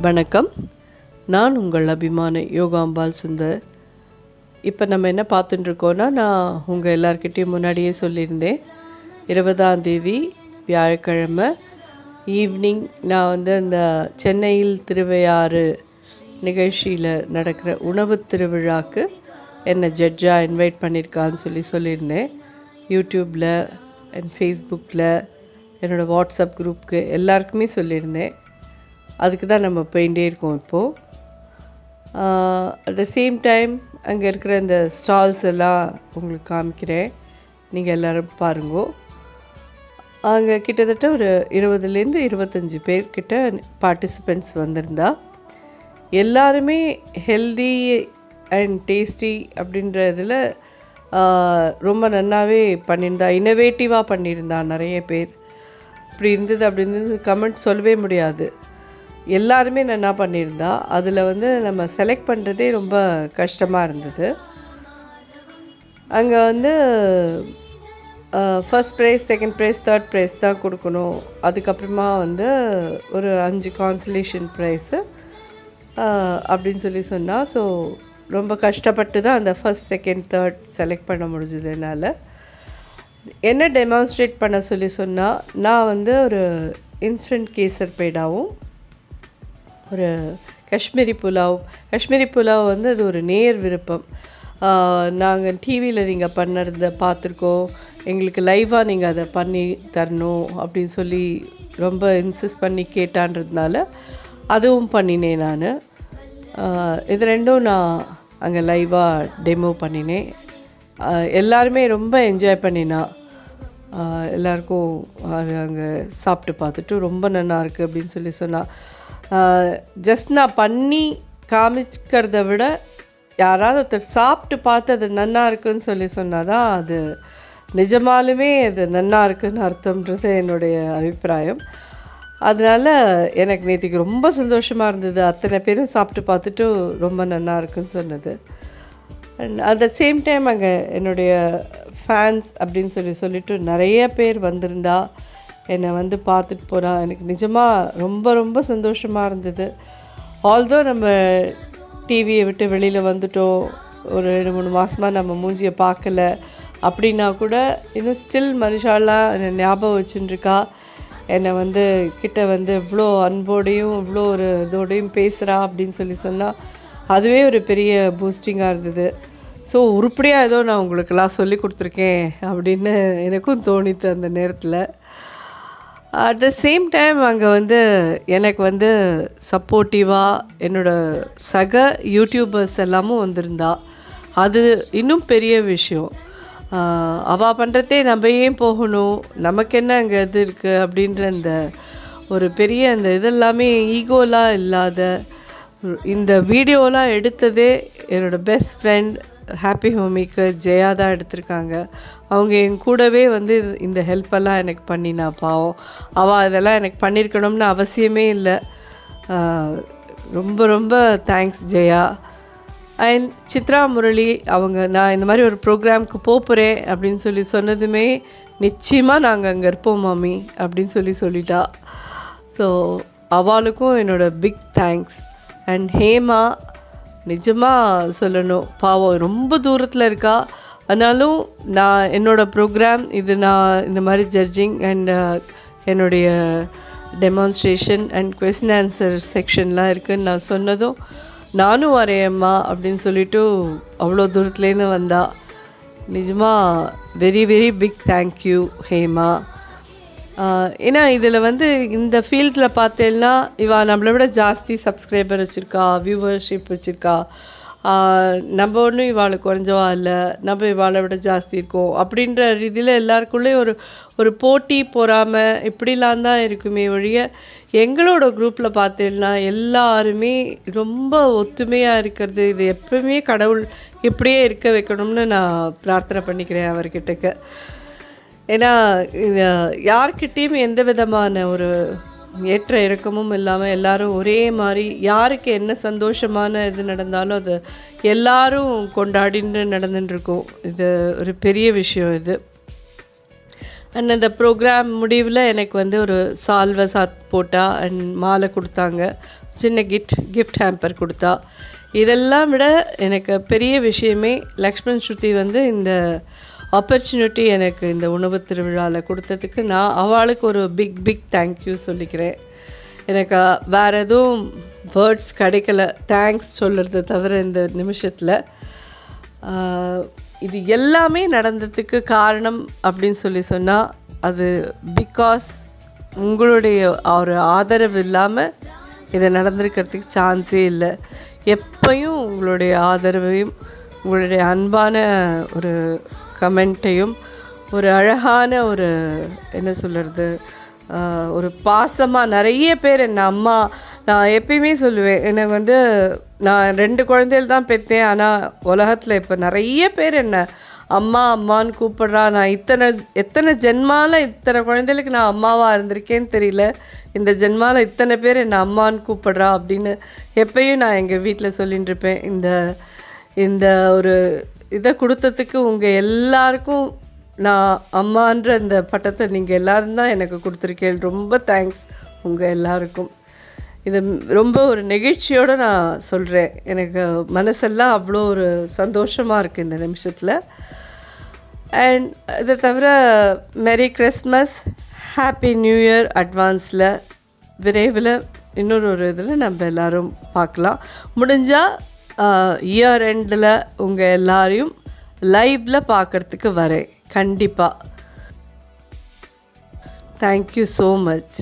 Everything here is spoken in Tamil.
வணக்கம். நான் உங்கள் அபிமான யோகாம்பால் சுந்தர். இப்போ நம்ம என்ன பார்த்துட்டுருக்கோன்னா நான் உங்கள் எல்லார்கிட்டேயும் முன்னாடியே சொல்லியிருந்தேன். இருபதாம் தேதி வியாழக்கிழமை ஈவினிங் நான் வந்து அந்த சென்னையில் திருவையாறு நிகழ்ச்சியில் நடக்கிற உணவு திருவிழாக்கு என்னை ஜட்ஜாக இன்வைட் பண்ணியிருக்கான்னு சொல்லி சொல்லியிருந்தேன். யூடியூப்பில் அண்ட் ஃபேஸ்புக்கில் என்னோடய வாட்ஸ்அப் குரூப்புக்கு எல்லாருக்குமே சொல்லியிருந்தேன். அதுக்கு தான் நம்ம போயிட்டே இருக்கோம் இப்போது அட் த சேம் டைம் அங்கே இருக்கிற இந்த ஸ்டால்ஸ் எல்லாம் உங்களுக்கு காமிக்கிறேன். நீங்கள் எல்லோரும் பாருங்கோ. அங்கே கிட்டத்தட்ட ஒரு இருபதுலேருந்து இருபத்தஞ்சி பேர்கிட்ட பார்ட்டிசிபெண்ட்ஸ் வந்திருந்தா. எல்லாருமே ஹெல்தி அண்ட் டேஸ்டி அப்படின்ற இதில் ரொம்ப நன்னாவே பண்ணியிருந்தா. இன்னோவேட்டிவாக பண்ணியிருந்தா நிறைய பேர். இப்படி இருந்தது அப்படி இருந்தது கமெண்ட் சொல்லவே முடியாது. எல்லாருமே என்ன பண்ணியிருந்தா அதில் வந்து நம்ம செலக்ட் பண்ணுறதே ரொம்ப கஷ்டமாக இருந்தது. அங்கே வந்து first prize second prize third prize தான் கொடுக்கணும். அதுக்கப்புறமா வந்து ஒரு அஞ்சு கான்சலேஷன் ப்ரைஸு அப்படின்னு சொல்லி சொன்னால் ஸோ ரொம்ப கஷ்டப்பட்டு தான் அந்த ஃபர்ஸ்ட் செகண்ட் தேர்ட் செலக்ட் பண்ண முடிஞ்சது என்னால். என்ன டெமான்ஸ்ட்ரேட் பண்ண சொல்லி சொன்னால் நான் வந்து ஒரு இன்ஸ்டன்ட் கேசர் பேடாவும் ஒரு காஷ்மீரி புலாவ். காஷ்மீரி புலாவ் வந்து அது ஒரு நேர் விருப்பம். நாங்கள் டிவியில் நீங்கள் பண்ணுறத பார்த்துருக்கோம் எங்களுக்கு லைவாக நீங்கள் அதை பண்ணி தரணும் அப்படின்னு சொல்லி ரொம்ப இன்சிஸ்ட் பண்ணி கேட்டான்றதுனால அதுவும் பண்ணினேன் நான். இது ரெண்டும் நான் அங்கே லைவாக டெமோ பண்ணினேன். எல்லாருமே ரொம்ப என்ஜாய் பண்ணினா. எல்லாருக்கும் அது அங்கே சாப்பிட்டு பார்த்துட்டு ரொம்ப நல்லா இருக்குது அப்படின்னு சொல்லி சொன்னால் ஜஸ்ட் நான் பண்ணி காமிக்கிறத விட யாராவது ஒருத்தர் சாப்பிட்டு பார்த்து அது நன்னா இருக்குன்னு சொல்லி சொன்னால் தான் அது நிஜமாலுமே அது நன்னா இருக்குன்னு அர்த்தம்ன்றது என்னுடைய அபிப்பிராயம். அதனால் எனக்கு நேற்றுக்கு ரொம்ப சந்தோஷமாக இருந்தது. அத்தனை பேரும் சாப்பிட்டு பார்த்துட்டு ரொம்ப நல்லா இருக்குன்னு சொன்னது. And at the same time அங்கே என்னுடைய ஃபேன்ஸ் அப்படின்னு சொல்லி சொல்லிட்டு நிறைய பேர் வந்திருந்தா என்னை வந்து பார்த்துட்டு போகிறான் எனக்கு நிஜமாக ரொம்ப ரொம்ப சந்தோஷமாக இருந்தது. ஆல்தோ நம்ம டிவியை விட்டு வெளியில் வந்துட்டோம் ஒரு ரெண்டு மூணு மாதமாக நம்ம மூஞ்சியை பார்க்கல அப்படின்னா கூட இன்னும் ஸ்டில் மனுஷாலாம் என்னை ஞாபகம் வச்சுட்டுருக்கா என்னை வந்து கிட்ட வந்து இவ்வளோ அன்போடையும் இவ்வளோ ஒரு இதோடையும் பேசுகிறா அப்படின்னு சொல்லி சொன்னால் அதுவே ஒரு பெரிய பூஸ்டிங்காக இருந்தது. ஸோ உருப்படியாக ஏதோ நான் உங்களுக்கெல்லாம் சொல்லி கொடுத்துருக்கேன் அப்படின்னு எனக்கும் தோணித்து அந்த நேரத்தில். அட் த சேம் டைம் அங்கே வந்து எனக்கு வந்து சப்போர்ட்டிவாக என்னோடய சக யூடியூபர்ஸ் எல்லாமும் வந்திருந்தா. அது இன்னும் பெரிய விஷயம். அவள் பண்ணுறதே நம்ம ஏன் போகணும்? நமக்கு என்ன அங்கே இது இருக்குது அப்படின்ற அந்த ஒரு பெரிய அந்த இதெல்லாமே ஈகோலாம் இல்லாத இந்த வீடியோலாம் எடுத்ததே என்னோடய பெஸ்ட் ஃப்ரெண்ட் ஹாப்பி ஹோமிக்கு ஜெயா தான் எடுத்திருக்காங்க. அவங்க என் கூடவே வந்து இந்த ஹெல்ப்பெல்லாம் எனக்கு பண்ணினா பாவம். அவள் அதெல்லாம் எனக்கு பண்ணியிருக்கணும்னு அவசியமே இல்லை. ரொம்ப ரொம்ப தேங்க்ஸ் ஜெயா. அண்ட் சித்ரா முரளி அவங்க நான் இந்த மாதிரி ஒரு ப்ரோக்ராமுக்கு போகிறேன் அப்படின்னு சொல்லி சொன்னதுமே நிச்சயமாக நாங்கள் அங்கே இருப்போம் மாமி அப்படின்னு சொல்லி சொல்லிட்டா. ஸோ அவளுக்கும் என்னோடய பிக் தேங்க்ஸ் அண்ட் ஹேமா நிஜமாக சொல்லணும். பாவம் ரொம்ப தூரத்தில் இருக்கா. ஆனாலும் நான் என்னோடய ப்ரோக்ராம் இது நான் இந்த மாதிரி ஜட்ஜிங் அண்ட் uh, என்னுடைய டெமான்ஸ்ட்ரேஷன் அண்ட் கொஸ்டின் ஆன்சர் செக்ஷன்லாம் இருக்குதுன்னு நான் சொன்னதும் நானும் வரையம்மா அப்படின்னு சொல்லிட்டு அவ்வளோ தூரத்துலேருந்து வந்தா. நிஜமாக very very big thank you Hema. ஏன்னா இதில் வந்து இந்த ஃபீல்டில் பார்த்தேன்னா இவா நம்மளை விட ஜாஸ்தி சப்ஸ்கிரைபர் வச்சுருக்கா வியூவர்ஷிப் வச்சுருக்கா. நம்ம ஒன்றும் இவாளை குறைஞ்சவா இல்லை. நம்ம இவாளை விட ஜாஸ்தி இருக்கோம். அப்படின்ற ரீதியில் எல்லாருக்குள்ளேயும் ஒரு ஒரு போட்டி பொறாமல் இப்படிலாம் தான் இருக்குமே ஒழிய எங்களோட குரூப்பில் பார்த்தேன்னா எல்லாருமே ரொம்ப ஒத்துமையாக இருக்கிறது. இது எப்பவுமே கடவுள் இப்படியே இருக்க வைக்கணும்னு நான் பிரார்த்தனை பண்ணிக்கிறேன் அவர்கிட்டக்க. ஏன்னா யார்கிட்டேயும் எந்த விதமான ஒரு ஏற்ற இறக்கமும் இல்லாமல் எல்லாரும் ஒரே மாதிரி யாருக்கு என்ன சந்தோஷமான இது நடந்தாலும் அது எல்லாரும் கொண்டாடின்னு நடந்துட்டுருக்கோம். இது ஒரு பெரிய விஷயம் இது. அண்ட் அந்த ப்ரோக்ராம் முடிவில் எனக்கு வந்து ஒரு சால்வை சாத் போட்டா அண்ட் மாலை கொடுத்தாங்க. சின்ன கிஃப்ட் கிஃப்ட் ஹேம்பர் கொடுத்தா. இதெல்லாம் விட எனக்கு பெரிய விஷயமே லக்ஷ்மண் ஸ்ருதி வந்து இந்த ஆப்பர்ச்சுனிட்டி எனக்கு இந்த உணவு திருவிழாவில் கொடுத்ததுக்கு நான் அவளுக்கு ஒரு பிக் பிக் தேங்க்யூ சொல்லிக்கிறேன். எனக்கு வேறு எதுவும் வேர்ட்ஸ் கிடைக்கல. தேங்க்ஸ் சொல்கிறது தவிர இந்த நிமிஷத்தில் இது எல்லாமே நடந்ததுக்கு காரணம் அப்படின்னு சொல்லி சொன்னால் அது பிகாஸ் உங்களுடைய ஒரு ஆதரவு இல்லாமல் இது நடந்திருக்கிறதுக்கு சான்ஸே இல்லை. எப்பையும் உங்களுடைய ஆதரவையும் உங்களுடைய அன்பான ஒரு கமெண்ட்டையும் ஒரு அழகான ஒரு என்ன சொல்கிறது ஒரு பாசமாக நிறைய பேர் என்ன அம்மா நான் எப்பயுமே சொல்லுவேன் எனக்கு வந்து நான் ரெண்டு குழந்தைகள் தான் பெற்றேன் ஆனால் உலகத்தில் இப்போ நிறைய பேர் என்ன அம்மா அம்மான்னு கூப்பிட்றா நான் இத்தனை எத்தனை ஜென்மால இத்தனை குழந்தைகளுக்கு நான் அம்மாவாக இருந்திருக்கேன்னு தெரியல இந்த ஜென்மாவில் இத்தனை பேர் என்னை அம்மான்னு கூப்பிட்றா அப்படின்னு எப்பயும் நான் எங்கள் வீட்டில் சொல்லிட்டு இருப்பேன். இந்த இந்த ஒரு இதை கொடுத்ததுக்கு உங்கள் எல்லாருக்கும் நான் அம்மான்ற இந்த பட்டத்தை நீங்கள் எல்லோரும் தான் எனக்கு கொடுத்துருக்கேன் ரொம்ப தேங்க்ஸ் உங்கள் எல்லாருக்கும். இது ரொம்ப ஒரு நெகிழ்ச்சியோடு நான் சொல்கிறேன் எனக்கு மனசெல்லாம் அவ்வளோ ஒரு சந்தோஷமாக இருக்குது இந்த நிமிஷத்தில். அண்ட் இதை தவிர merry Christmas happy new year அட்வான்ஸில் விரைவில் இன்னொரு ஒரு இதில் நம்ம எல்லோரும் பார்க்கலாம். முடிஞ்சால் இயர் எண்டில் உங்கள் எல்லாரையும் லைவில் பார்க்குறதுக்கு வரேன். கண்டிப்பாக தேங்க்யூ ஸோ மச்